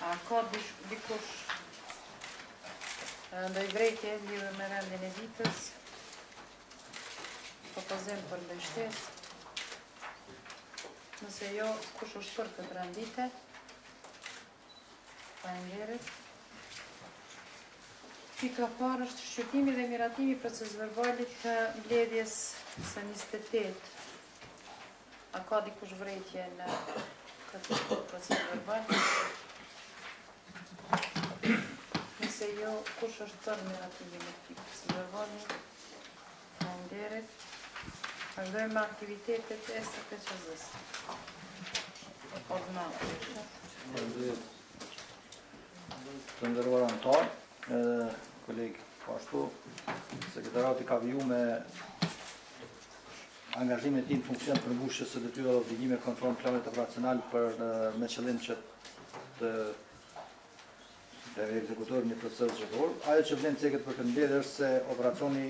A ka dikush ndonjë vërejtje lidhur me rendin e ditës? Propozim për ndonjë shtesë? Nëse jo, kush është për këtë rend dite? Faleminderit. Pika e parë është shqyrtimi dhe miratimi i procesverbalit të mbledhjes së 28 A ka dikush vërejtje në këtë procesverbal? Nëse jo, kush është për me miratu këtë procesverbal? Faleminderit. Vazhdojmë me aktivitetet e SKQZ-së. Urdhëroni, e shëtë. Të nderuar anëtarë, edhe kolegë, po ashtu, po sekretariati ka vijuar me Angazhimin e tij në funksion të përmbushjes së detyrave dhe obligimeve konform Planit Operacional për me qëllim që të ekzekutohet një proces zgjedhor. Ajo që vlen të ceket për këtë mbledhje është se operacioni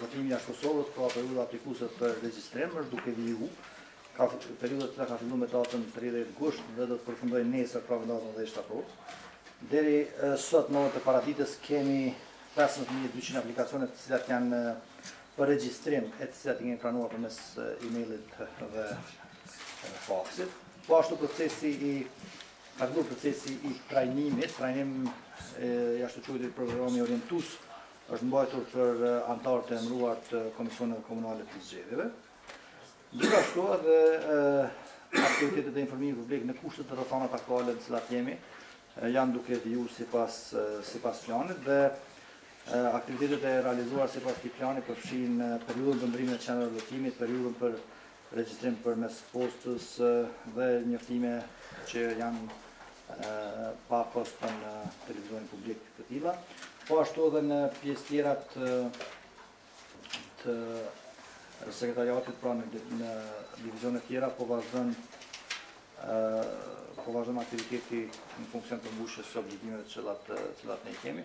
votimi jashtë Kosovës pra periudha aplikuese për regjistrim është duke vijuar. Pra periudha që ka filluar me datën 30 gusht dhe do të përfundojë nesër pra me datën 10 shtator. Deri sot në orët e paradites kemi 15200 aplikacione të cilat janë për regjistrim e të cilat i kemi pranuar përmes e-mailit dhe faksit. Po ashtu procesi i ka të procesi i trajnimit, trajnimi i ashtuquajtur programi orientues është mbajtur për anëtarë të emëruar të Komisioneve Komunale të Zgjedhjeve. Gjithashtu edhe aktivitetet e informimit publik në kushtet dhe rrethanat aktuale në të cilat jemi, janë duke vijuar sipas, sipas planit dhe Aktivitetet e realizuara sipas këtij plani përfshijnë periudhën për ndërrimin e qendrave të votimit, periudhën për regjistrim përmes postës dhe njoftime që janë pak a shumë në televizionin publik të tilla. Po ashtu edhe në pjesë tjera të të sekretariatit pra në në divizione të tjera po vazhdon po vazhdon aktiviteti në funksion të përmbushjes së obligimeve të cilat të cilat ne kemi.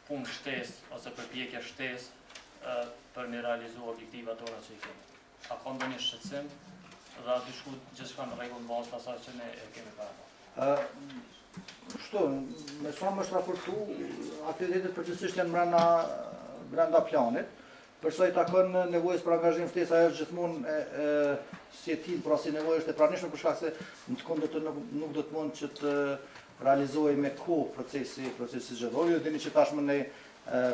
punë shtesë ose përpjekje shtesë për me realizu objektivat tona që i kemi. A ka ndonjë shqetësim dhe a po shkon gjithçka në rregull në bazë të asaj që ne e kemi parapa? Kështu, me sa më është raportuar, aktivitetet përgjithësisht janë mrena brenda planit, përsa i takon nevojës për angazhim shtesë ajo është gjithmonë si e tillë, pra si nevojë është e pranishme, për shkak se në të kundërtën nuk, nuk do të mund që të realizohej me kohë procesi procesi zgjedhor. Ju e dini që tashmë ne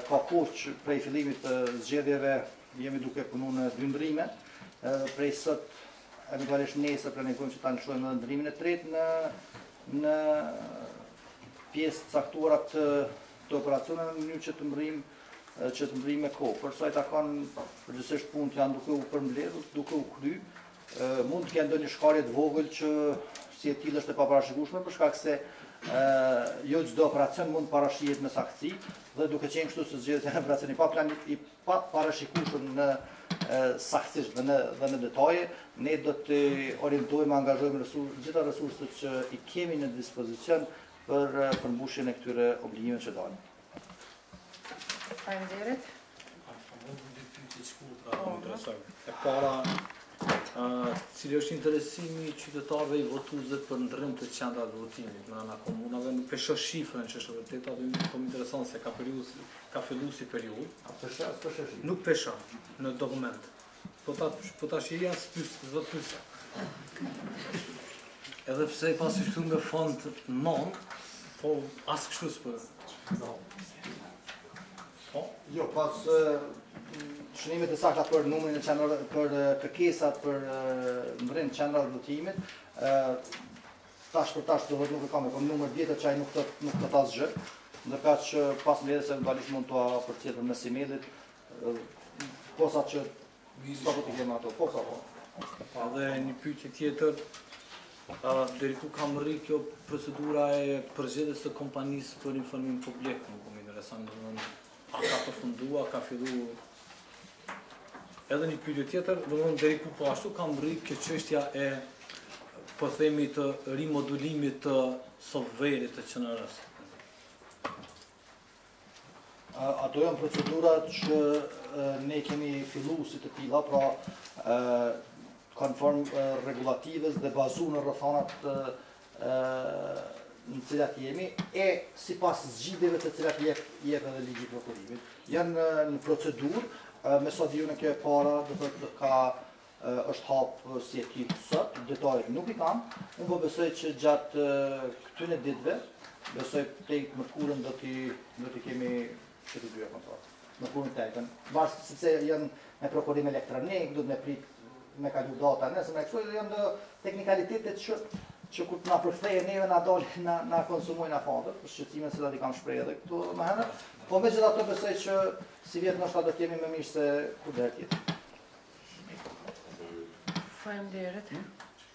ka kohë që prej fillimit të zgjedhjeve jemi duke punu në dy ndrrime. Prej sot, eventualisht nesër, planifojmë që ta lëshojmë edhe ndrrimin e tretë në, në pjesë të caktuara të, të operacioneve në mënyrë që të mbrrijmë që të mbrrijmë me kohë. Për sa i takon përgjithsisht punët janë duke u përmbledhur, duke u kry, Mund të ketë ndonjë shkarje të vogël që si e tillë është e paparashikueshme për shkak se jo çdo operacion mund të parashihet me saktësi dhe duke qenë kështu se zgjedhjet janë operacion i pa plan i paparashikueshëm në saktësisht dhe në dhe në detaje ne do të orientojmë angazhojmë resurse, gjitha resurset që i kemi në dispozicion për përmbushjen e këtyre obligimeve që dalin Faleminderit. E para, cili është interesimi i qytetarëve i votuesve për ndërrim të qendrave të votimit në anë komunave, nuk po e shoh shifrën që është vërtet, atë nuk po më intereson se ka periudhë, ka fillu si periudhë. A po e shoh, po e shoh shifrën? Nuk po e shoh në dokument. Po ta po ta shihja s'pys, s'do të pysa. Edhe pse i pasi këtu me fond non, po as kështu s'po. Po. Po, jo pas shënimet e sakta për numrin e qendrave për kërkesat për ndrrim të qendrave të votimit, ë tash për tash do të nuk e kam, por numër vjetër çaj nuk të nuk të thashë gjë. Ndërkaq që pas mbledhjes eventualisht mund të përcjell përmes e-mailit Posa që, sapo të kemë ato, po, sapo. Po edhe një pyetje tjetër, deri ku ka mbrri kjo procedura e përzgjedhjes së kompanisë për informim publik, nuk më intereson në nëmë, a ka përfundu, ka fillu, edhe një pyetje tjetër, dhe nëmë deri ku po ashtu ka mbrri kjo çështja e po themi të rimodulimit të software-it të QNR-së. Ato janë procedura që i kemi fillu si të tilla, pra konform rregullativës dhe bazu në rrethanat në cilat jemi, e sipas zgjidhjeve të cilat jep edhe ligji i prokurimit. Janë në procedurë, me sa di unë kjo e para, dhe të ka është hapë si ekip sot, detajet nuk i kam. Unë po besoj që gjatë këtyre ditëve, besoj të mërkurën do të kemi që të dyja kontratë. Mërkurën të enjten. Basë, sepse janë me prokurim elektronik, do të me pritë me kalu data, nëse m'kupton, janë do teknikalitete që që kur të na përkthejë neve na dal na na konsumojnë afatët, por shqetësimet veçse t'i kam shprehë edhe këtu më herët. Po megjithatë besoj që sivjet ndoshta do jemi më mirë se kur do të jetë. Faleminderit.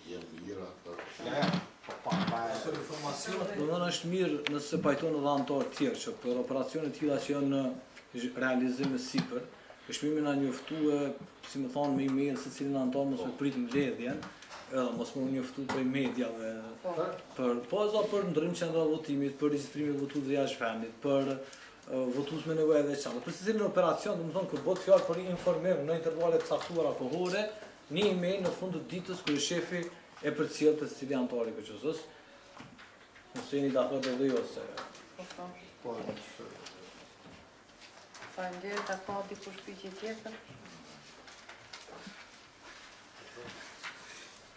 Jam mirë atë. Ja. Pa, pa, sot informacion, do të thotë është mirë nëse pajtohen edhe anëtarët tjerë që për operacione të tilla që janë në realizim e sipër, është mirë me na njoftu, si me thonë me email secilin anëtar mos e pritim mbledhjen, edhe mos me u njoftu prej mediave, po. për po edhe për ndrrim qendra votimit, për regjistrimin e votuesve jashtë vendit, për votues me nevoja të veçanta. Për secilin operacion, domethonë kur bëhet fjalë për informim në intervale të caktuara kohore, një email në fund të ditës kur shefi e përcjell te secili anëtar për çështje. Nëse jeni dakord edhe ju se. Po. po. po Faleminderit, a ka dikush pyetje tjetër?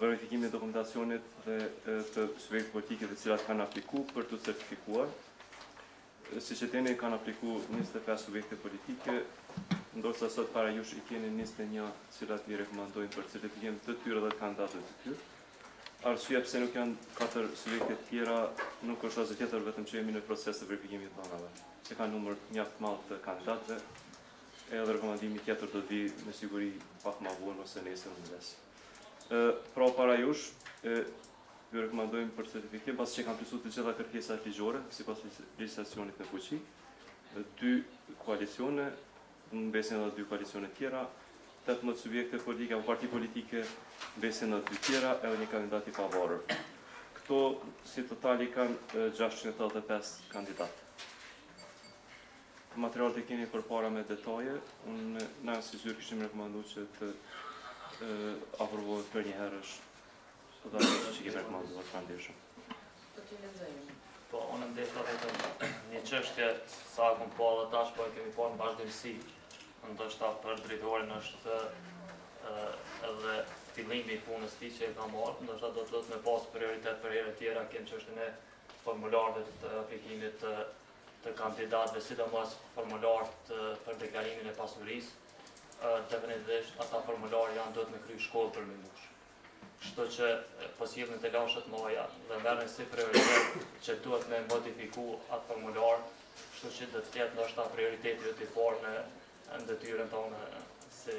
verifikimin e dokumentacionit dhe të subjekteve politike të cilat kanë apliku për t'u certifikuar. Siç e dini, kanë apliku 25 subjekte politike, ndërsa sot para jush i keni 21 të cilat i rekomandojmë për certifikim të tyre dhe të kandidatëve të tyre. Arsyeja pse nuk janë katër subjekte tjera, nuk është asgjë tjetër vetëm që jemi në proces të verifikimit të dhanave, se ka numër mjaft të madh të kandidatëve, Edhe rekomandimi tjetër do të vijë me siguri pak më vonë ose nesër në mëngjes. Ë pra para jush, ë ju rekomandojmë për certifikim, pasi që kanë plotësuar të gjitha kërkesat ligjore sipas legjislacionit në fuqi, dy koalicione, mbesin edhe dy koalicione tjera, 18 subjekte politike apo parti politike, mbesin edhe dy tjera, edhe një kandidat i pavarur. Këto si total kanë 685 kandidatë. Materialet e keni përpara me detaje, edhe na si zyrë kishim rekomandu që të aprovohet përnjëherësh dhe ato që kemi rekomandu, është rëndirë shumë. Të të lezojnë. Po, unë desha vetëm një çështje saktë kam po dhe tash, po e kemi po në vazhdimësi, ndoshta për drejtorin është edhe fillimi i punës tij që e ka marrë, ndoshta do të duhet me pasë prioritet për herë tjera, kemi çështjen e formularëve të aplikimit të të kandidatëve, sidomos formularët për deklarimin e pasurisë, definitivisht ata formularë janë duhet me kry shkollë për me i mbush. Kështu që po sillen telashet mbaje dhe merre si prioritet që duhet me modifiku atë formular, kështu që do të jetë ndoshta prioriteti yt i parë në detyrën tonë si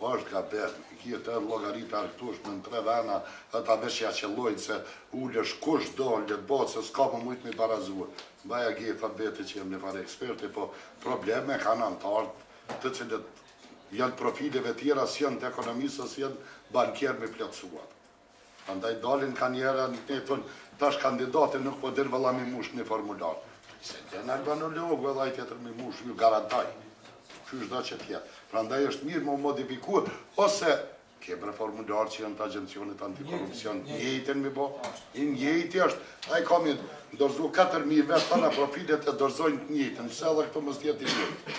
Është gabim, ki te llogaritë, arkëtueshmen tre vena dhe s'ta besoj ia qëllojnë se ulesh kush do le bot se s'ka me mujt me barazu ndaj i thom veti që jam një far eksperti po probleme kanë anëtarët të cilët janë profileve tjera s'janë të ekonomisë e s'janë bankierë me plotësu atë. Andaj dalin ka njëra edhe të thonë tash kandidati nuk po din vlla me mush një formular. Se din albanologu edhe ai tjetri mi mush ju garantoj. Qysh do që tjetë. Prandaj është mirë me modifiku ose këta bre formularë që janë të agjencionit antikorupcion të njëjtën me bo. I njëjti është. Ata i kanë dorëzu 4.000 vetë të në profilet e dorëzojnë të njëjtën. Se edhe këtu mos të jetë i njëjtë.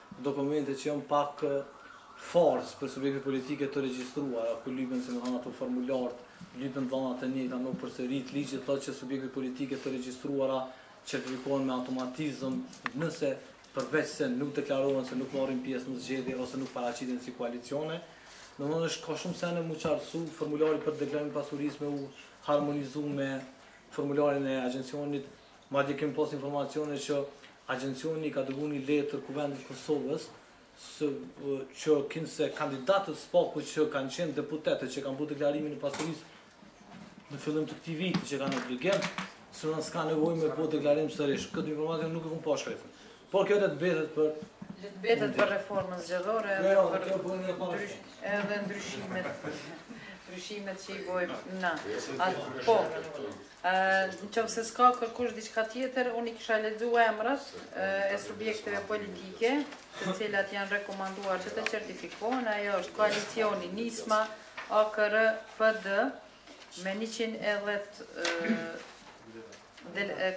Dokumente që janë pak a shumë për subjektet politike të regjistruara, ku lypen, si me thanë ato formularët, lypen të dhëna të njëjta, nuk përsëriten, ligji thotë që subjektet politike të regjistruara certifikohen me automatizëm nëse përveçse nuk deklarohen se nuk marrin pjesë në zgjedhje ose nuk paraqiten si koalicione. Domethënë është ka shumë sene mu qartësu, formulari për deklarim të pasurisë me u harmonizu me formularin e agjencionit, Madje kemi pas informacione që agjencioni i ka dërguar një letër Kuvendit të Kosovës që kinse kandidatët së paku që kanë qenë deputetë që kanë bërë deklarimin e pasurisë në fillim të këtij viti që kanë obligim, se s'ka nevojë me bërë deklarim sërish. Këtë informacion nuk e kam pas me shkrim. Por kjo le të mbetet për Le të mbetet për reformën zgjedhore, jo edhe jo, për, po edhe ndryshimet ndryshimet që i bëjmë na. Po. Në qoftë se s'ka kërkush diçka tjetër, unë i kisha lexu emrat e subjekteve politike, të cilat janë rekomanduar që të certifikohen, ajo është koalicioni NISMA, AKR, PD, me 110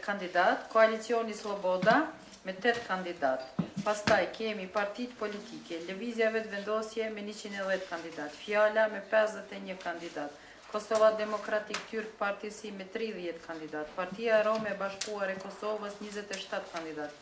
kandidat, koalicioni Sloboda, me 8 kandidat. Pastaj kemi partitë politike, Lëvizja Vetëvendosje me 110 kandidat, Fjala me 51 kandidat, Kosova Demokratik Tyrk Partisi me tridhjetë kandidatë, Partia Rome e Bashkuar e Kosovës njëzet e shtatë kandidatë,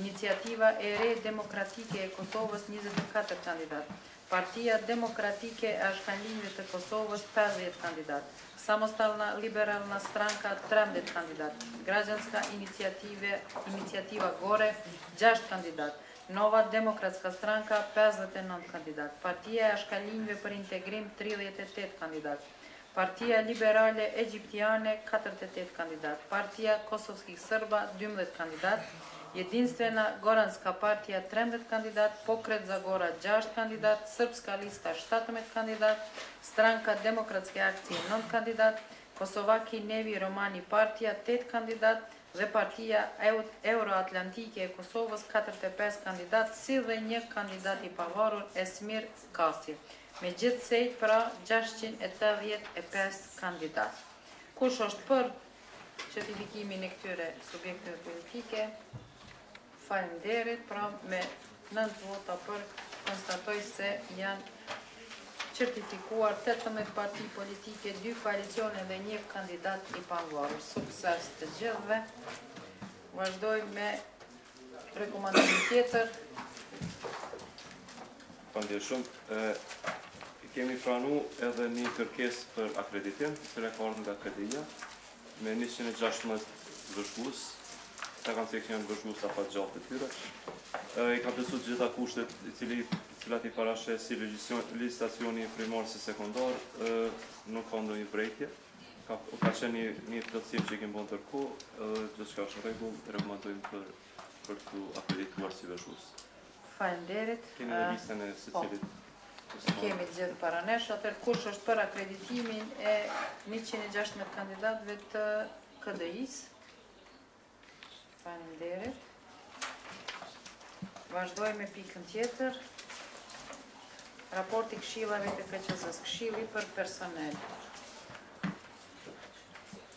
Iniciativa e Re Demokratike e Kosovës njëzet e katër kandidatë, Partia Demokratike e Ashkalinjve të Kosovës pesëdhjetë kandidatë, Samostalna Liberalna Stranka trembëdhjetë kandidatë, Građanska Inicijativa Gore gjashtë kandidatë, Nova Demokratska Stranka pesëdhjetë e nëntë kandidatë, Partia e Ashkalinjve për Integrim tridhjetë e tetë kandidatë, Partia Liberale Egjiptiane katërdhjetë e tetë kandidatë, Partija Kosovskih Srba dymbëdhjetë kandidatë, Jedinstvena Goranska Partija trembëdhjetë kandidatë, Pokret za Gora gjashtë kandidatë, Srpska Lista shtatëmbëdhjetë kandidatë, Stranka Demokratske Akcije nëntë kandidatë, Kosovaki Nevi Romani Partija tetë kandidatë, dhe Partia Euroatlantike e Kosovës katërdhjetë e pesë kandidatë si dhe një kandidat i pavarur Esmir Kasi me gjithsejt pra gjashtëqind e tetëdhjetë e pesë kandidatë kush është për certifikimin e këtyre subjekteve politike. Faleminderit, pra me nëntë vota për, konstatoj se janë certifikuar 18 parti politike, 2 koalicione dhe një kandidat i pavarur. Sukses të gjithëve. Vazhdojmë me rekomandimin tjetër. Faleminderit shumë. Kemi pranu edhe një kërkesë për akreditim, që ka ardhur nga KDI-ja. me njëqind e gjashtëmbëdhjetë vëzhgues, ata kanë cekë që janë vëzhgues afatgjatë të tyre, i kanë plotësuar të gjitha kushtet, i cili të cilat i parasheh si legjislacioni primar si sekondar, nuk ka ndonjë vërejtje, ka qenë një plotësim që i kemi bërë ndërkohë, edhe gjithçka është në rregull, rekomandojmë për për t'u akredituar si vëzhgues. Faleminderit. Kemi dhe listën e secilit. Po, e kemi gjithë para nesh, atëherë kush është për akreditimin e 116 kandidatëve të KDI-së. Faleminderit. Vazhdojmë me pikën tjetër. Raporti i këshillave të KQZ-së, këshilli për personel.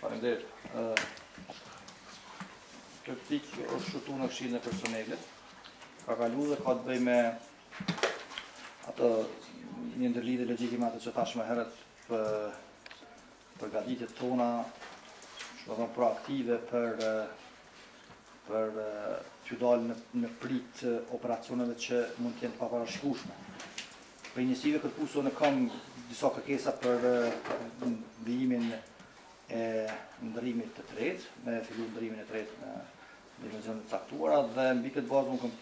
Faleminderit. Kjo pikë është shqyrtu në këshillin e personelit. Ka kalu dhe ka të bëjë me atë një ndërlidhe logike me atë që thashë më herët për përgatitjet tona domethënë proaktive për për t'u dalë në, në pritë operacioneve që mund të jenë të paparashikueshme. Prej njësive kërkuese unë kam disa kërkesa për mbulimin e ndërrimit të tretë, me fillu ndërrimin e tretë në dimensione të caktuara dhe mbi këtë bazë unë kam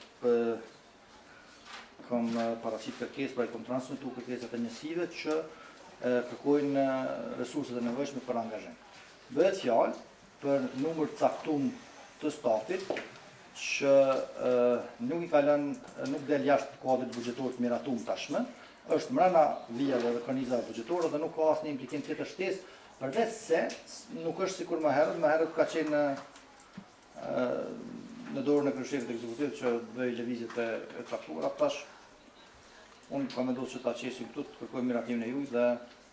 kam paraqit kërkesë, pra i kam transmetu kërkesat e njësive që kërkojnë resurset e nevojshme për angazhim. Bëhet fjalë për numër të caktum të stafit që nuk i ka lënë, nuk del jashtë kuadrit buxhetor të miratum tashmë, është mbrana vijave dhe kornizave buxhetore dhe nuk ka asnjë implikim tjetër shtesë, përveç se nuk është sikur më herët, më herët ka qenë në në dorën e kryeshefit ekzekutiv që të bëjë lëvizjet e, e caktuara, tash unë kam menduar se ta qesim këtu, të kërkojmë miratimin e juj dhe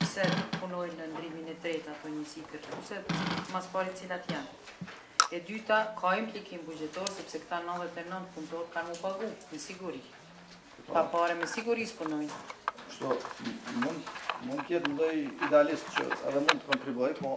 Pse punojnë në ndërrimin e tretë ato njësi kërkuese, ma së pari cilat janë. E dyta, ka implikim buxhetor, sepse këta 99 punëtorë kanë m'u pagu, me siguri. Pa pare, me siguri s'punojnë. Kështu, mund të jetë ndonjë idealist që edhe mund të kontribuojë, po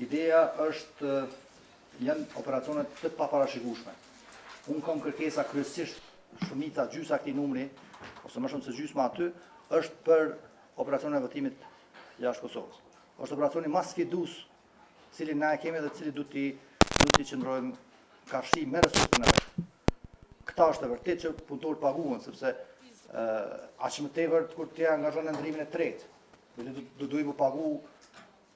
Ideja është janë operacione të paparashikueshme. Unë kam kërkesa, kryesisht shumica, gjysma e këtij numri ose më shumë se gjysma aty është për operacionin e votimit jashtë Kosovës. Është operacioni më sfidues, të cilin na e kemi dhe cili duhet të duhet të qëndrojmë karshi me resursin e vet. Kjo është e vërtetë që punëtorët paguhen sepse aq më tepër kur t'i angazhon në ndrimin e tretë, do të duhet të pagu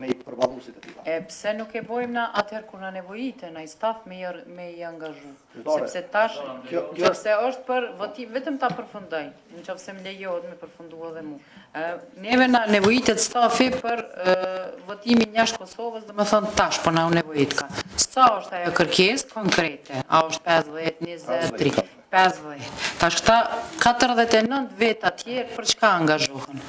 me i përballu si të tilla. E pse nuk e bojmë na atëherë kur na nevojitet naj staf me i me i angazhu? Sepse tash nëse është për votim, vetëm ta përfundoj, nëse më lejohet me përfundu edhe mu. Ë neve na nevojitet stafi për votimin jashtë Kosovës, domethënë tash po na nevojit ka. Sa është ajo kërkesë konkrete? A është pesëdhjetë, njëzet, tridhjetë? Pesëdhjetë. Tash këta katërdhjetë e nëntë veta tjerë për çka angazhohen?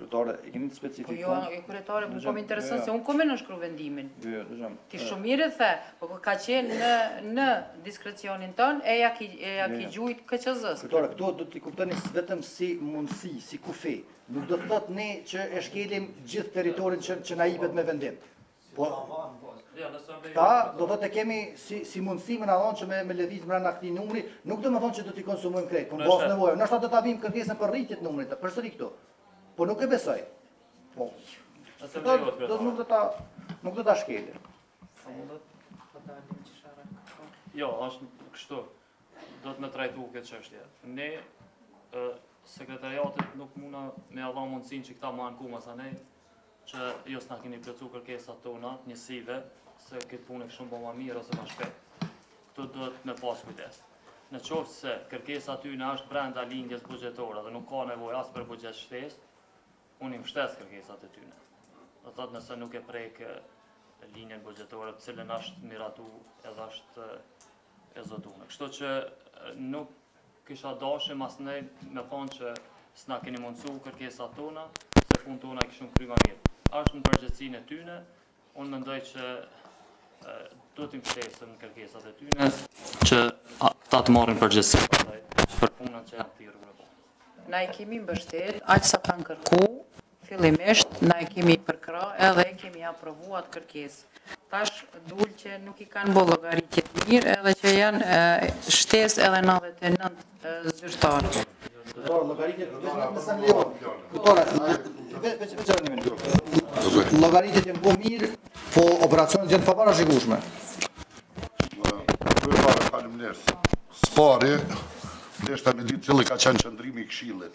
Kryetare, e keni të specifikuar? Po jo, jo kryetare, më po më intereson se unë kam me nënshkru vendimin. Jo, jo, dëgjom. Ti e shumë mirë e the, po kur ka qenë në në diskrecionin tonë e ja ki e ja ki gjujt KQZ-s. Kryetare, këtu do t'i kuptoni vetëm si mundësi, si kufi. Nuk do të thotë ne që e shkelim gjithë territorin që që na ipet me vendim. Po, këtë do ta kemi si, si mundësi me na dhonë që me, me leviz mrena këtij numri, nuk do me thonë që do t'i konsumojmë krejt, po në bazë nevojë, ndoshta do të vijmë kërkesën për rritje të numrit, përsëri këtu, po nuk e besoj. Po, këtë do nuk do ta, nuk do ta shkelim. Jo, është kështu, duhet me trajtu këtë çështje. Ne, sekretariatit nuk munëm me ja dhan mundësinë që këta me u anku, mas ne, që ju s'na keni plotsu kërkesat tona, njësive, se këtë punë e kishim bo ma mirë ose ma shpejt. Këtu duhet me pas kujdes. Në qoftë se kërkesa e tyne është brenda linjës buxhetore dhe nuk ka nevojë as për buxhet shtesë, unë i mshtes kërkesat e tyne. Domethënë nëse nuk e prek linjën buxhetore, të cilën asht miratu edhe është e zotune. Kështu që nuk kisha dashtë mas ne me thonë që s'na keni mundësu kërkesat tona, se punët tona i kishim kry ma mirë. Asht në përgjegjësinë e tyne, unë mendoj që duhet t'i mshtesim kërkesat e tyne, që ata të marrin përgjegjësinë për punën që janë thirrë me bë. Na i kemi mbështet, aq sa kanë kërku, Fillimisht na e kemi përkrah edhe e kemi aprovu atë kërkesë. Tash dul që nuk i kanë bo llogaritjet mirë edhe që janë shtesë edhe nëntëdhjetë e nëntë zyrtarë. Llogaritjet janë bo mirë, po operacionet janë të paparashikueshme. Faleminderit. Së pari, deshta me ditë cili ka qenë qëndrimi i Këshillit.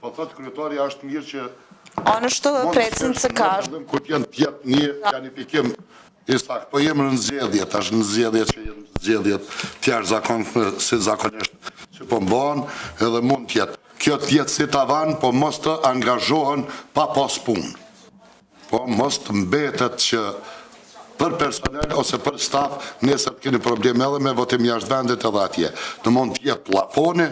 Po thot kryetari a është mirë që. Anashtu e presin te kasha. Kur të jenë të jetë nji planifikim i saktë po jem në zgjedhje tash në zgjedhje që jem zgjedhjet e jashtëzakonshme si zakonisht që po mbahen edhe mund të jetë kjo le të jetë si tavan po mos të angazhohen pa pas punë. Po mos të mbetet që për personel ose për staf nesër të keni problem edhe me votim jashtë vendit edhe atje. Domethënë të jetë plafoni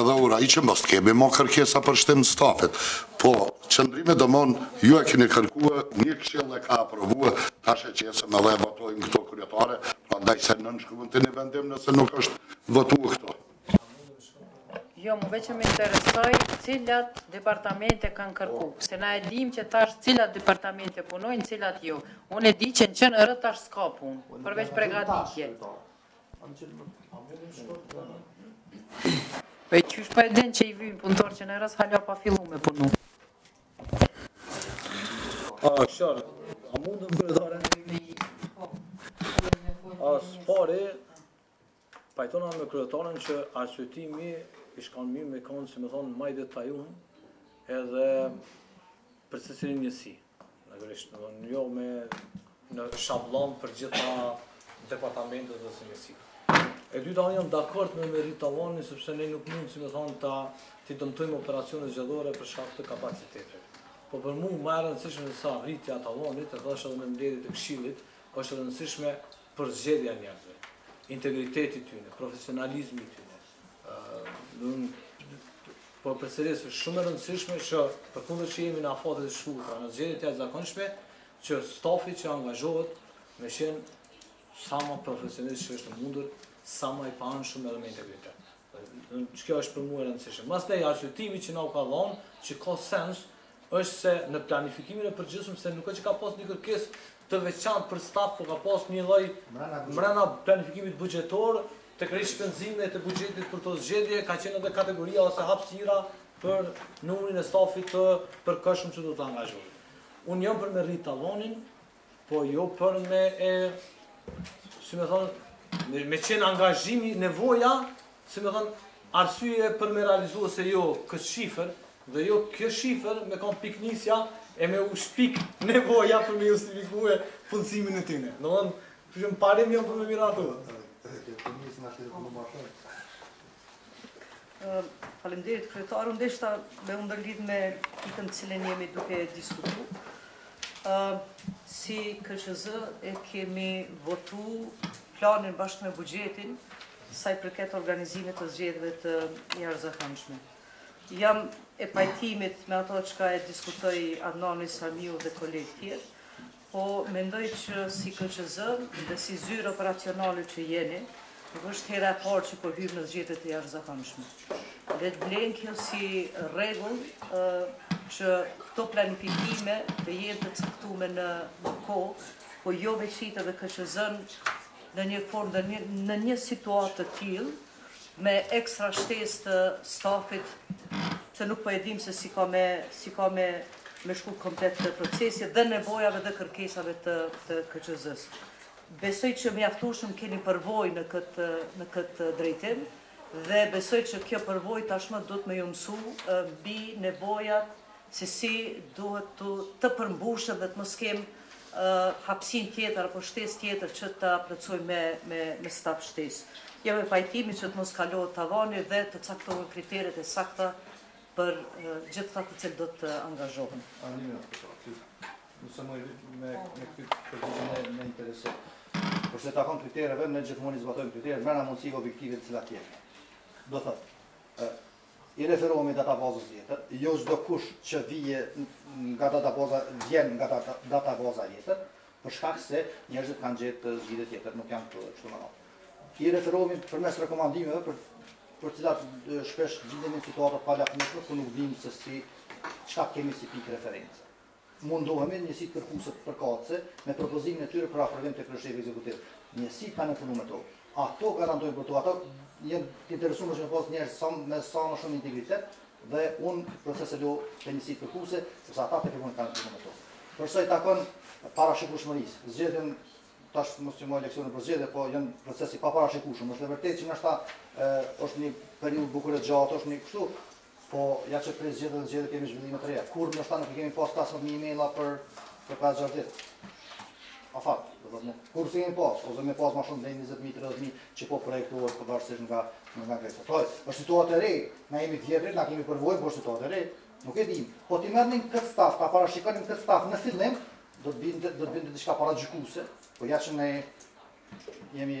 edhe uroj që mos të kemi ma kërkesa për shtim të stafit. Po qëndrimi domethënë ju e keni kërkue, një këshill e ka aprovue, tash e qesim edhe e votojmë këtu kryetare, prandaj se nënshkruan ti një vendim nëse nuk është votue këtu. Jo, mu veç më interesoj cilat departamente kanë kërku, se na e dim që tash cilat departamente punojnë, cilat jo. Unë e di që në QNR tash s'ka punë, po, përveç përgatitje. Po qysh po e din që i vynë punëtorë QNR-së hala pa fillu me punu. A, shërë, a mundëm kryetar? A, s'pare, Pajtona me kryetarin që arsyetimi i ish kon mirë me kanë si me thonë ma i detajum edhe për secilën njësi. Natyrisht, domethonë jo me një shabllon për gjitha departamentet dhe njësi. E dyta unë jam dakord me u rrit tavani sepse ne nuk mund si me thonë ta t'i dëmtojmë operacionet zgjedhore për shkak të kapacitetit. Po për mua më e rëndësishme se sa rritja e tavanit, e thashë edhe në mbledhje të këshillit, është e rëndësishme përzgjedhja e njerëzve, integriteti i tyre, profesionalizmi i tyre. Dhe po përsëris është shumë e rëndësishme që përkundër që jemi në afate të shkurtra, në zgjedhje të jashtëzakonshme, që stafi që angazhohet me qenë sa më profesionist që është e mundur, sa më i paanshëm edhe me integritet. Kjo është për mua e rëndësishme. Pastaj arsyetimi që na u ka dhënë, që ka sens, është se në planifikimin e përgjithshëm se nuk është që ka pas një kërkesë të veçantë për staf, por ka pas një lloj mbrenda planifikimit buxhetor, të krejt shpenzimeve të buxhetit për këto zgjedhje, ka qenë edhe kategoria ose hapësira për numrin e stafit të përkohshëm që do të angazhohet. Unë jam për me rrit tavanin, Po jo për me e, si me thonë, me, me qenë angazhimi nevoja, si me thonë, arsye për me realizu ose jo këtë shifër, dhe jo kjo shifër me konë pikënisja e me u shpik nevoja për me justifikue punësimin e tine. Edhe, pra në parim jam për me miratu. Kjo të njësë nga shirë për më marë Faleminderit kryetar, unë deshta me u ndërlidh me pikën të cilën jemi duke diskutu. Si KQZ e kemi votu planin bashkë me buxhetin sa i përket organizimit të zgjedhjeve të jashtëzakonshme. Jam e pajtimit me ato çka e diskutoi Adnani Samiu dhe kolegë tjerë, Po mendoj që si KQZ dhe si zyrë operacionale që jeni, nuk është hera e parë që po hyjmë në zgjedhje të jashtëzakonshme. Le të vlen kjo si rregull që këto planifikime të jenë të caktume në kohë, po jo me e qit edhe KQZ-në në një formë dhe në një situatë të tillë, me ekstra shtesë të stafit që nuk po e dimë se si ka me si ka me me shku komplet të procesit dhe nevojave dhe kërkesave të të KQZ-së. Besoj që mjaftueshëm keni përvojë në këtë në këtë drejtim dhe besoj që kjo përvojë tashmë do të me ju mësu mbi nevojat se si duhet të të përmbushet dhe të mos kemë hapësinë tjetër apo shtesë tjetër që ta plotësojmë me me me staf shtesë. Jam e pajtimit që të mos kalohet tavani dhe të caktohen kriteret e sakta për gjithë këta të cilë do të angazhohen. A një minutë, po, po, nëse më me me këtë përgjigje më intereson. Për sa i takon kritereve, ne gjithmonë i zbatojmë kriteret, brenda mundësive objektive të cilat janë. Do thotë, I referohemi databazës së vjetër, jo çdo kush që vjen nga databaza vjen nga databaza e vjetër, për shkak se njerëzit kanë gjetë zgjidhje tjetër, nuk janë këtu kështu me radhë. I referohemi përmes rekomandimeve për për të cilat shpesh gjendemi në situata të palakëndshme ku nuk dimë se si çka kemi si pikë reference. Mundohemi njësitë kërkuese përkatëse me propozimin e tyre për aprovim te kryeshefi ekzekutiv. Njësitë kanë me punu me to. Ato garantojnë për to, ato janë të interesume që me pas njerëz sa me sa më shumë me integritet dhe unë këtë proces e lo te njësitë kërkuese, sepse ata të kërkojnë kanë me punu me to. Përsa i takon parashikueshmërisë, zgjedhjet tash mos t'ju mbaj leksione për zgjedhje, po janë proces i paparashikueshëm. Është e vërtetë që nështë ta është një periudhë bukur e gjatë, është një kështu, Po, ja që prej zgjedhjeve në zgjedhje kemi zhvillime të reja. Kur ndoshta nuk i kemi pas tas më emaila për për pesë gjashtë ditë. A fat, do të thotë, kur s'i kemi pas, ose me pas më shumë deri 20000, 30000 që po projektohet të pavarësisht nga nga kërkesa. Po, është situatë e re. Na jemi të vjetrit, na kemi përvojë por situatë e re. Nuk e dim. Po t'i merrnim këtë staf, ta parashikonim këtë staf në fillim, do të binte do të binte diçka paragjykuese, po ja që ne jemi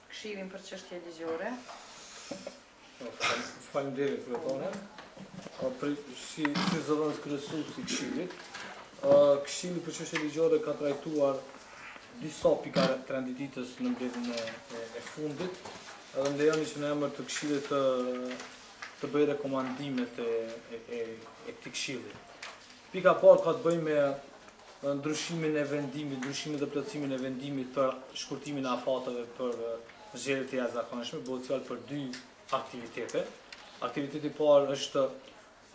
Këshillin për çështje ligjore. Faleminderit për tonë. Po pra si si zëvendëskryesues i këshillit. Këshilli për çështje ligjore ka trajtuar disa pika të rendit ditës në mbledhjen e fundit. Edhe m'lejoni që në emër të këshillit të të bëj rekomandimet e e, e këtij këshillit. Pika e parë ka të bëjë me ndryshimin e vendimit, ndryshimin dhe plotësimin e vendimit për shkurtimin e afateve për zgjedhje të jashtëzakonshme, bëhet fjalë për dy aktivitete. Aktiviteti i parë është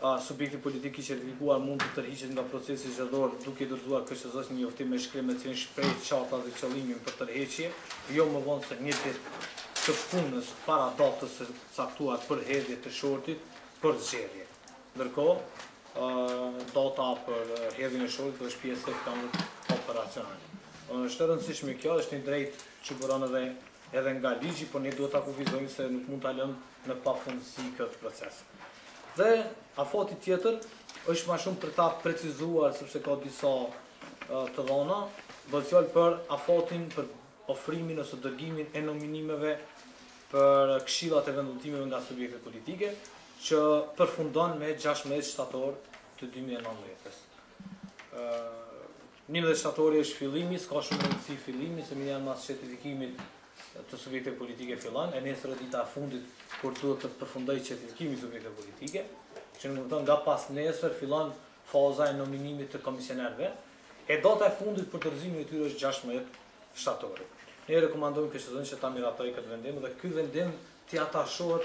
a subjekti politik i certifikuar mund të tërhiqet nga procesi zgjedhor duke i dorëzuar KQZ-së një njoftim me shkrim me t'cilin shpreh qartë edhe qëllimin për tërheqje, jo më vonë se një ditë të punës para datës së caktuar për hedhje të shortit për zgjedhje. Ndërkohë, data për hedhjen e shortit është pjesë e planit operacional. Është e rëndësishme kjo, është e drejtë që buron edhe edhe nga ligji, por ne duhet ta kufizojmë se nuk mund ta lëmë në pafundësi këtë proces. Dhe afati tjetër është më shumë për ta precizuar sepse ka disa të dhëna, bëhet fjalë për afatin për ofrimin ose dërgimin e nominimeve për këshillat e vendvotimeve nga subjektet politike, që përfundon me gjashtëmbëdhjetë shtator të dy mijë e nëntëmbëdhjetës. Ë njëmbëdhjetë shtatori është fillimi, s'ka shumë rëndësi fillimi, domethënë mas certifikimit të subjekteve politike fillon, e nesër është dita e fundit kur duhet të përfundojë certifikimi i subjekteve politike, që nënkupton nga pas nesër fillon faza e nominimit të komisionerëve, e data e fundit për dorëzimin e tyre është gjashtëmbëdhjetë shtatori. Ne rekomandojmë KQZ-në që ta miratojë këtë vendim dhe ky vendim t'i atashohet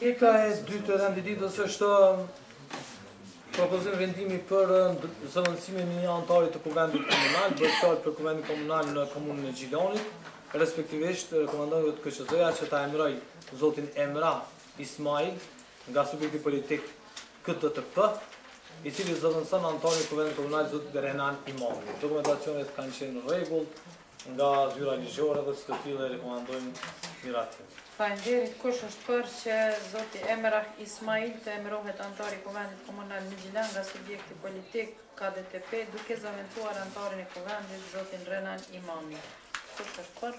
Pika e dytë e rendit ditës është propozim vendimi për zëvendësimin e një anëtari të kuvendit komunal, bëhet fjalë për kuvendin komunal në komunën e Gjilanit, respektivisht rekomandohet KQZ-ja që ta emërojë zotin Emrah Ismail nga subjekti politik KDTP, i cili zëvendëson anëtarin e kuvendit komunal zotin Renan Imami. Dokumentacionet kanë qenë n'rregull, Nga zyra ligjore dhe si të tillë e rekomandojmë miratimin. Faleminderit, kush është për që zoti Emrah Ismail të emërohet anëtar i Kuvendit Komunal në Gjilan nga subjekti politik KDTP, duke zëvendësuar anëtarin e Kuvendit, zotin Renan Imami. Kush është për?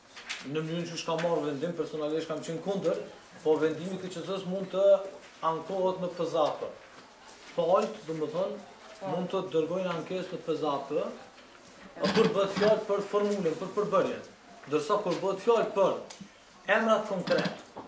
Në mënyrën qysh u marr vendim, personalisht kam qenë kundër, po vendimi i KQZ-së mund të ankohet në PZAP. Palët, domethënë, po, mund të dërgojnë ankesë në PZAP, kur bëhet fjalë për formulën, për përbërjen. Ndërsa kur bëhet fjalë për emrat konkretë,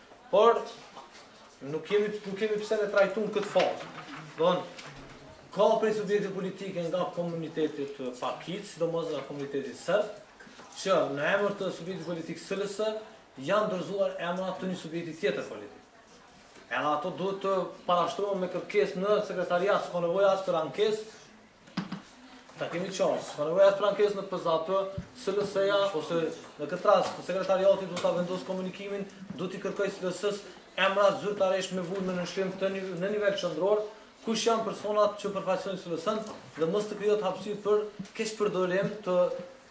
Por nuk kemi nuk kemi pse me trajtu këtë fazë. Do të thonë ka prej subjekteve politike nga komunitetet pakicë, sidomos nga komuniteti serb, që në emër të subjektit politik SLS janë dorëzuar emra të një subjekti tjetër politik. Edhe ato duhet të parashtrohen me kërkesë në sekretariat, s'ka nevojë as për ankesë, Ta kemi qartë, s'ka nevojë as për ankesë në PZAP, SLS-ja, ose në këtë rast, sekretariati duhet ta vendosë komunikimin, duhet t'i kërkojë SLS-së, emra zyrtarisht me vulë, me nënshkrim të një, në nivel qendror, kush janë personat që përfaqësojnë SLS-në, dhe mos të krijohet hapësirë për keqpërdorim të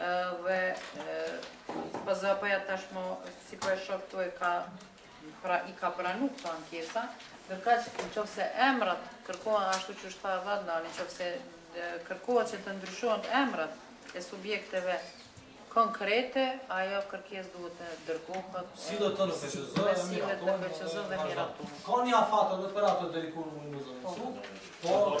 Dhe PZAP-ja tashmë, si po e shoh këtu e ka pra i ka pranu këto ankesa, ndërkaq në qoftë se emrat kërkohen ashtu qysh tha edhe Adnan, në qoftë se kërkohet që të ndryshohen emrat e subjekteve konkrete, ajo kërkes duhet të dërgohet. sido që të jetë në KQZ, e miratohen, dhe miratohen. Ka një afat dhe për ato dhe i kur më në zënë, po,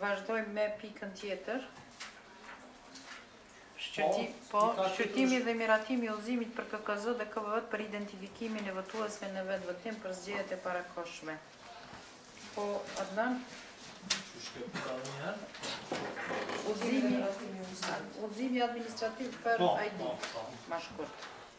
Vazhdojmë me pikën tjetër. Po, shqyrtimi dhe miratimi i udhëzimit për KKZ dhe KVV për identifikimin e votuesve në vendvotim për zgjedhjet e parakohshme. Po, Adnan? Udhëzimi administrativ për ID. Po, po, po. Ma shkurt.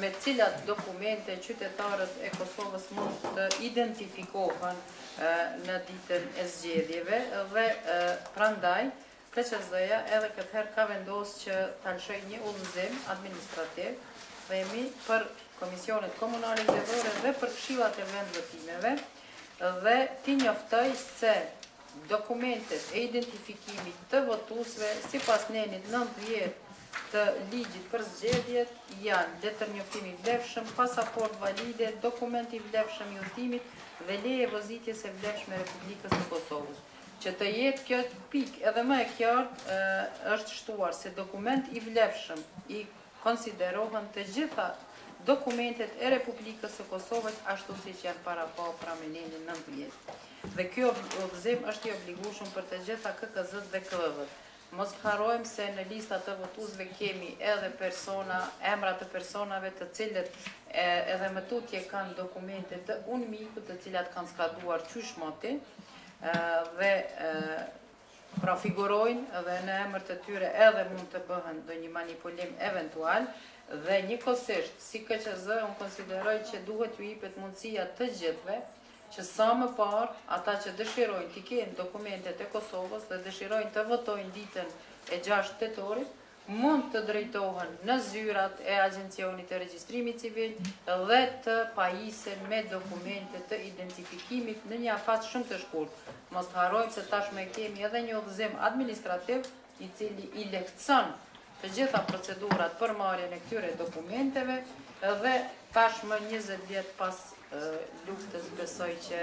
Me cilat dokumente qytetarët e Kosovës mund të identifikohen në ditën e zgjedhjeve dhe prandaj KQZ-ja edhe këtë herë ka vendosë që ta lshojë një udhëzim administrativ, themi, për Komisionet Komunale Zgjedhore dhe për Këshillat e Vendvotimeve dhe t'i njoftojë se dokumentet e identifikimit të votuesve sipas nenit nëntëdhjetë të Ligjit për Zgjedhjet janë letërnjoftim i vlefshëm, pasaportë valide, dokument i vlefshëm i udhëtimit dhe leje e vozitjes e vlefshme e Republikës së Kosovës. Që të jetë kjo pikë edhe më e qartë, është shtuar se dokument i vlefshëm i Konsiderohen të gjitha dokumentet e Republikës së Kosovës ashtu siç janë parapa pra me nenin nëntëdhjetë dhe ky udhëzim është i obligueshëm për të gjitha KKZ-të dhe KVV-të. Mos të harrojmë se në lista të votuesve kemi edhe persona, emra të personave të cilët edhe më tutje kanë dokumente të UNMIK-ut të cilat kanë skaduar qysh moti dhe pra figurojnë dhe në emër të tyre edhe mund të bëhen ndonjë manipulim eventual dhe njëkohësisht si KQZ unë konsideroj që duhet t'ju ipet mundësia të gjithëve që sa më parë ata që dëshirojnë t'i kenë dokumentet e Kosovës dhe dëshirojnë të votojnë ditën e 6 tetorit, mund të drejtohen në zyrat e Agjencionit të Regjistrimit Civil dhe të pajisen me dokumente të identifikimit në një afat shumë të shkurt. Mos të harrojmë se tashmë kemi edhe një udhëzim administrativ i cili i lehtëson të gjitha procedurat për marrjen e këtyre dokumenteve dhe tashmë 20 vjet pas luftës besoj që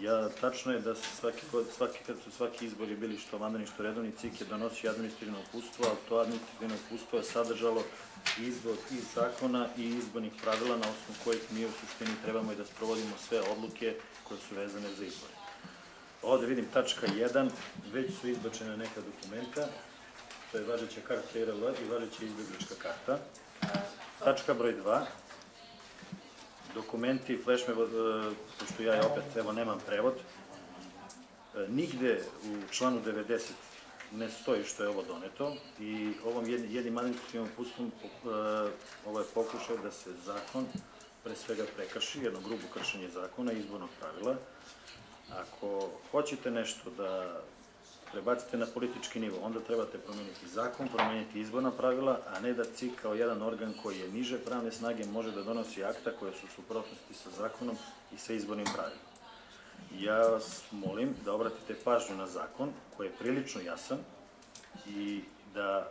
Ja, tačno je da su svaki, svaki, kad su svaki izbori bili što vandani, što redovni cik je donosi administrativno upustvo, ali to administrativno upustvo je sadržalo izvod iz zakona i izbornih pravila na osnovu kojih mi u suštini trebamo i da sprovodimo sve odluke koje su vezane za izbore. Ovde vidim tačka 1, već su izbačena neka dokumenta, to je važeća karta i važeća izbjeglička karta. Tačka broj 2, dokumenti, flashme, eh, pošto ja opet, evo, nemam prevod, eh, nigde u članu 90 ne stoji što je ovo doneto i ovom jednim, jednim administrativnom pustom eh, ovo je pokušaj da se zakon pre svega prekrši, jedno grubo kršenje zakona i izbornog pravila. Ako hoćete nešto da prebacite na politički nivo. Onda trebate promeniti zakon, promeniti izborna pravila, a ne da CIK kao jedan organ koji je niže pravne snage može da donosi akta koje su suprotnosti sa zakonom i sa izbornim pravilima. Ja vas molim da obratite pažnju na zakon koji je prilično jasan i da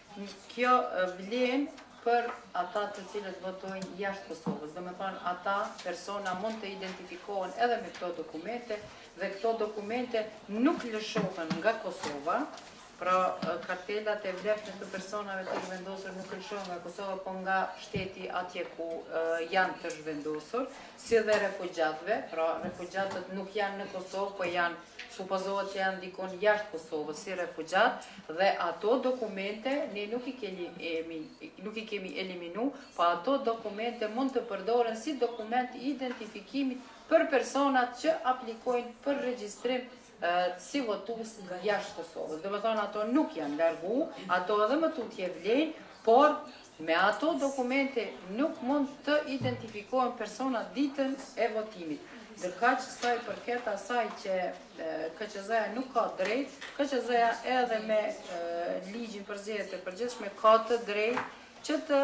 Kjo vlen për ata të cilët votojnë jashtë Kosovës, domethënë ata persona mund të identifikohen edhe me këto dokumente dhe këto dokumente nuk lëshohen nga Kosova, pra kartelat e vlefshme të personave të zhvendosur nuk lëshohen nga Kosova, po nga shteti atje ku janë të zhvendosur, si dhe refugjatëve, pra refugjatët nuk janë në Kosovë, po janë Supozohet që janë dikund jashtë Kosovës si refugjatë dhe ato dokumente ne nuk i kemi eliminu, po ato dokumente mund të përdoren si dokument i identifikimit për personat që aplikojnë për regjistrim si votues jashtë Kosovës. Domethënë ato nuk janë largu, ato edhe më tutje vlejnë, por Me ato dokumente nuk mund të identifikohen personat ditën e votimit, ndërkaq sa i përket asaj që KQZ-ja nuk ka drejt, KQZ-ja edhe me Ligjin për Zgjedhjet e Përgjithshme ka të drejtë që të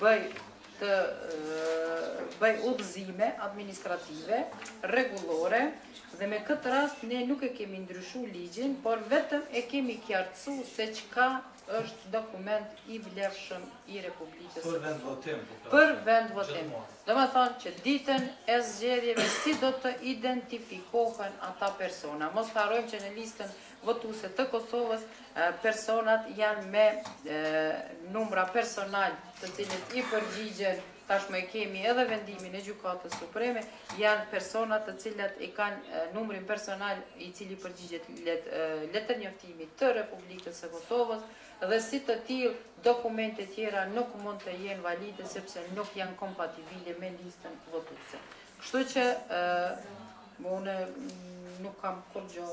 bëjë të bëjë udhëzime administrative, rregullore dhe me këtë rast ne nuk e kemi ndryshu ligjin, por vetëm e kemi kjartësu se çka është dokument i vlefshëm i Republikës. Për vendvotim. Domethënë që ditën e zgjedhjeve si do të identifikohen ata persona. Mos të harrojmë që në listën votuese të Kosovës personat janë me numra personal të cilët i përgjigjen Tashmë e kemi edhe vendimin e Gjykatës Supreme, janë persona të cilët e kanë numrin personal i cili përgjigjet letërnjoftimit të Republikës së Kosovës dhe si të tillë dokumente tjera nuk mund të jenë valide sepse nuk janë kompatibile me listën votuese. Kështu që unë nuk kam kurrgjë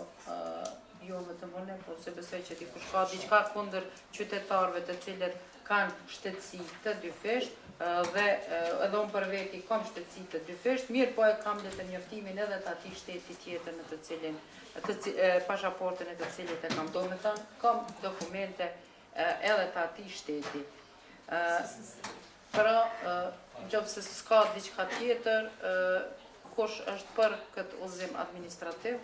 jo vetëm unë, po s'e besoj që dikush ka diçka kundër qytetarëve të cilët kanë shtetësi të dyfishtë dhe edhe unë për veti kam shtetësi të dyfishtë, mirëpo e kam letërnjoftimin edhe të atij shteti tjetër në të cilin, pashaportën e të cilit e kam. Domethënë, kam dokumente edhe të atij shteti. Pra, në qoftë se s'ka diçka tjetër, kush është për këtë udhëzim administrativ?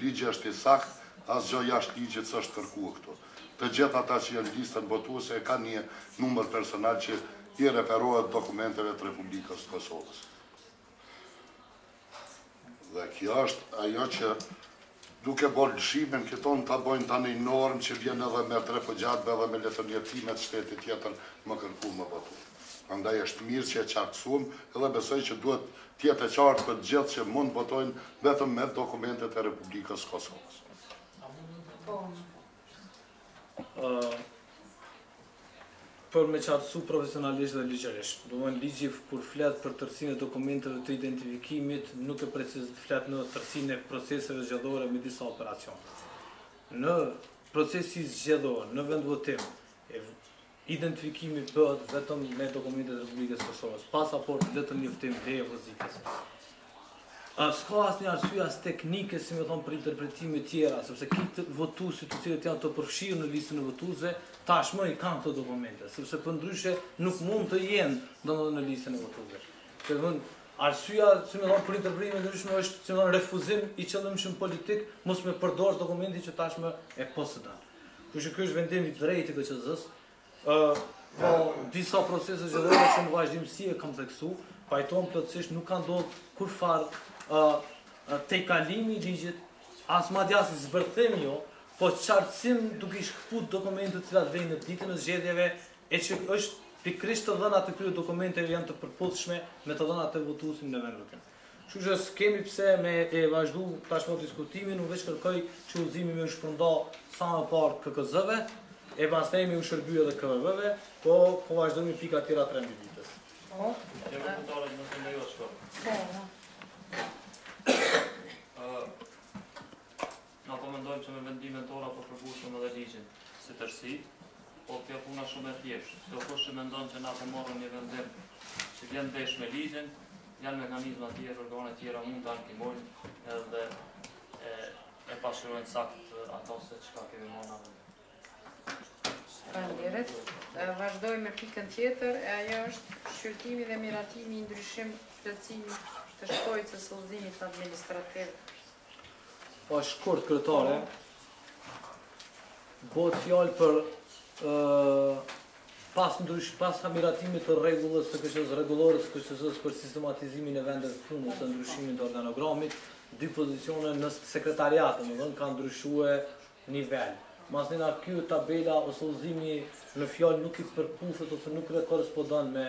Ligji është i saktë, asgjë jashtë ligjit s'është kërkue këtu. Të gjithë ata që janë në listën votuese e kanë një numër personal që i referohet dokumenteve të Republikës së Kosovës. Dhe kjo është ajo që duke bërë lëshimin tenton ta bëjnë ta një normë që vjen edhe me të refugjatëve dhe me letërnjoftimet të shtetit tjetër me kërku me votu. Prandaj është mirë që e qartësuam edhe besoj që duhet Të jetë e qartë për të gjithë që mund të votojnë vetëm me dokumentet e Republikës së Kosovës. Për me qartësu profesionalisht dhe ligjërisht. Dhe ligji kur flet për tërësinë e dokumenteve të identifikimit, nuk e precizon, flet në tërësinë e proceseve zgjedhore me disa operacione. Në procesin zgjedhor, në vendvotim, Identifikimi bëhet vetëm me dokumentet e Republikës së Kosovës, pasaportë, letërnjoftim, leje vozitëse. S'ka asnjë arsye as teknike, si me thonë, për interpretime tjera, sepse këta votuesit të cilët janë të përfshirë në listën e votuesve, tashmë i kanë këto dokumente, sepse përndryshe nuk mund të jenë dot në listën e votuesve. Domethënë, arsyeja, si me thonë, për interpretime të ndryshme është, si me thonë, refuzim i qëllimshëm politik, mos me përdorë dokumentin që tashmë e posedon. Kështu që ky është vendim i drejtë i KQZ-së. ë po disa procese zgjedhore që në vazhdimësi e kam theksu, pajtohem plotësisht nuk ka ndodhur kurrfarë tejkalimi i ligjit, as madje as zbërthim jo, po qartësim duke i shkëput dokumentet të cilat vlejnë në ditën e zgjedhjeve e që është pikërisht të dhënat e këtyre dokumenteve janë të përputhshme me të dhënat e votuesit në vendvotim. Kështu që s'kemi pse me e vazhdu tashmë diskutimin, unë veç kërkoj që udhëzimi me u shpërnda sa më parë KKZ-ve, e pastaj me u shërby edhe KVV-ve, po po vazhdojmë me pika tjera të rendit të ditës. Po. Dhe më punëtarët më të ndajot shkojnë. Po, po. Na po mendojmë që me vendimet tona po përmbushim edhe ligjin si tërësi, por kjo punë është shumë e thjeshtë. Çdokush që mendon që na po morrëm një vendim që vjen ndesh me ligjin, janë mekanizma tjerë, organe tjera mund ta ankimojnë edhe e pasqyrojnë saktë ato se çka kemi marrë na vendim. Faleminderit. Vazhdojmë me pikën tjetër, e ajo është shqyrtimi dhe miratimi i ndryshim plotësimi të shtojcës së udhëzimit administrativ Po, shkurt kryetare. Bëhet fjalë për ë pas ndrysh pas miratimit të rregullës së KQZ-së, rregullores së KQZ-së për sistematizimin e vendeve të punës ose ndryshimin të organogramit, dy pozicione në sekretariat, domethënë kanë ndryshuar nivel. Mas nivelit ky tabela ose udhëzimi në fjalë nuk i përputhet ose nuk korrespondon me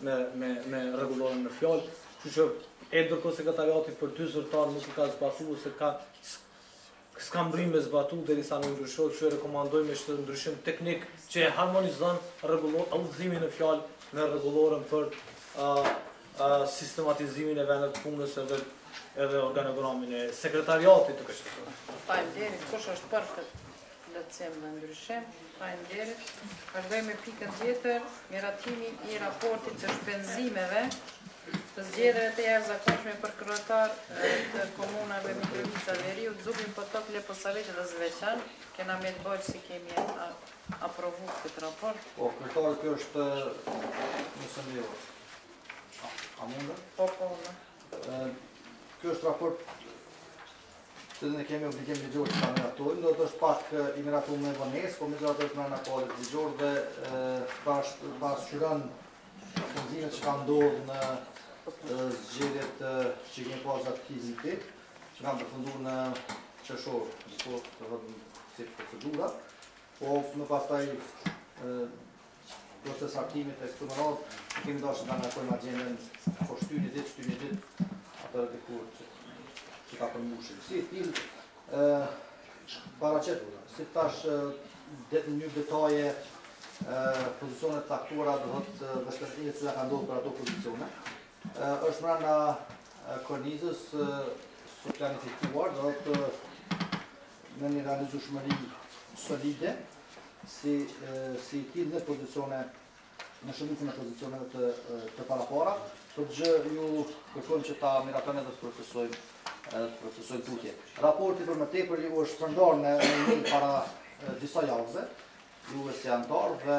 me me me rregulloren në fjalë, kështu që ndërkohë sekretariati për dy zyrtar nuk i ka zbatu ose ka s'ka mbrri me zbatu derisa nuk ndryshojë, që e rekomandoj me qenë ndryshim teknik që e harmonizon rregullor udhëzimin në fjalë me rregulloren për uh, uh, sistematizimin e vendeve të punës edhe edhe organogramin e sekretariatit të KQZ-së. Faleminderit, kush është për këtë? Plotësim dhe ndryshim. Faleminderit. Vazhdojmë me pikën tjetër, miratimi i raportit të shpenzimeve të zgjedhjeve të jashtëzakonshme për kryetar të komunave Mitrovica e Veriut, Zubin Potok, Leposaviq dhe Zveçan. Kena me të bërë si kemi aprovu këtë raport. Po, kryetarë kjo është një sëndevë. A mundë? Po, po, po. Kjo është raport Të dhe në kemi obligim ligjor që ta miratojmë, do të është pak i miratu me vonesë, po me gjatë dhe të mërë në kohët ligjore dhe pasqyron shpenzimet që kanë ndodhë në zgjedhjet që i kemi pas gjatë këtij viti, që kanë përfundu në qershor, në kohët të vëdhëm si procedura, po më pas taj proces i hartimit e këtu me radhë, kemi dashë ta ngarkojmë agjendën, po shty një ditë, shty një ditë, atë dhe dikur që, që ta përmbushim. Si i tillë, paraqet tash edhe në detaje pozicionet e caktuara dhe dhëtë vështërëtinje që kanë ndodhë për ato pozicione, është mbrenda kornizës së planifikuar, dhe dhëtë me një realizueshmëri solide, si si i tillë në pozicione në shumicën e pozicioneve të të parapara, për gjë që ju kërkojmë që ta miratoni dhe të procesojmë edhe të procesojmë tutje. Raporti për më tepër ju është shpërndarë edhe para disa javëve, ju si anëtarë dhe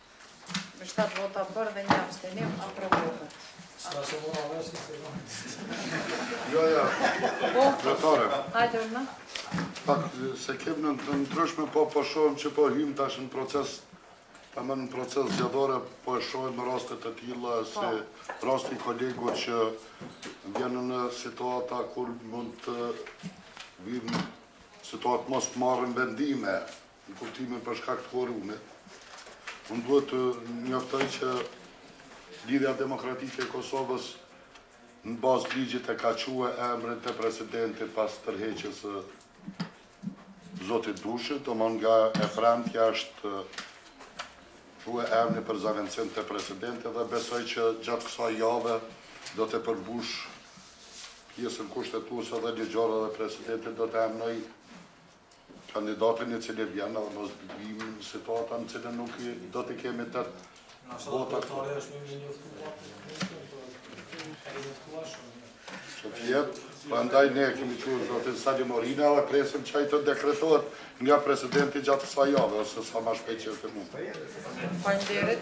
Me 7 vota për dhe një abstenim, aprovohet. Sa se vona dhe si se vona. Jo, jo. Po, Dotore. Hajde, në. Pak, se jemi në të ndryshme, po po shohim që po hyjmë tash në proces, tamam në proces zgjedhor, po e shohim në raste të tilla, po. si rasti i kolegut që vjenë në situata kur mund të vimë situatë mos të merren vendime, Në kuptimin për shkak të kuorumit, unë du me të njoftoj që Lidhja Demokratike e Kosovës në bazë të ligjit e ka çu emrin te presidentja pas tërheqjes së zotit Dushi, domethënë nga e premtja është çu emri për zëvendësim te presidentja dhe besoj që gjatë kësaj jave do ta përmbush pjesën kushtetuese dhe ligjore dhe presidentja do ta emnojë Kandidatin i cili vjen edhe mos vijmë në situatën në të cilën nuk i do të kemi të votat. Që të jetë, prandaj ne kemi çu zotin Sali Morina dhe presim që të dekretohet nga presidenti gjatë kësaj jave, ose sa ma shpejt që është e mundur. Pa ndërët.